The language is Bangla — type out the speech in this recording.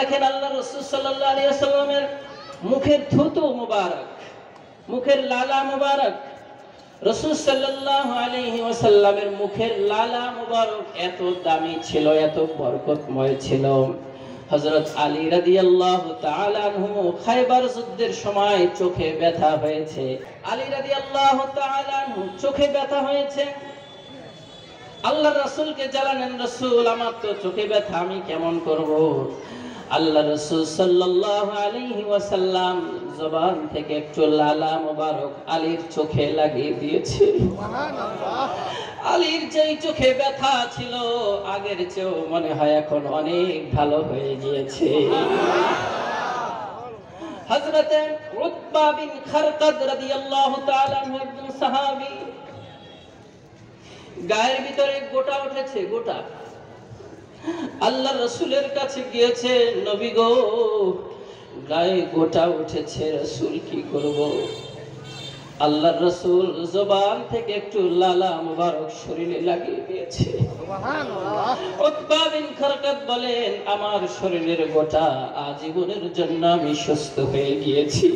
দেখেন আল্লাহ রসুল সাল্লামের মুখের থুতু মুবারক, মুখের লালা মুবারক। রসুল সাল্লাহ আলহি ওয়াসাল্লামের মুখের লালা মুবারক এত দামি ছিল, এত বরকতময় ছিল। হযরত আলী রাদিয়াল্লাহু তাআলা আনহু খায়বার যুদ্ধের সময় চোখে ব্যথা হয়েছে। আলী তাআলা আনহু চোখে ব্যথা হয়েছে। আল্লাহ রাসূলকে জানালেন রাসূল, আমার তো চোখে ব্যথা, আমি কেমন করব? আল্লাহ রসুল সাল্লাল্লাহু আলাইহি ওয়াসাল্লাম জবান থেকে একটু লালা মোবারক আলীর চোখে লাগিয়ে দিয়েছে। আলীর যেই চোখে ব্যথা ছিল আগের চেয়েও মনে হয় এখন অনেক ভালো হয়ে গিয়েছে। হযরতে উতবা বিন খারকাদ রাদিয়াল্লাহু তাআলা একজন সাহাবী। গায়ের ভিতরে গোটা উঠেছে গোটা। আল্লাহ রসুলের কাছে গিয়েছে নবী গো গায়ে গোটা উঠেছে রসুল কি করব? আল্লাহ রসুল জবান থেকে একটু লালা মুবারক শরীরে লাগিয়ে দিয়েছে। বিন খারকাত বলেন আমার শরীরের গোটা আজীবনের জন্য আমি সুস্থ হয়ে গিয়েছি।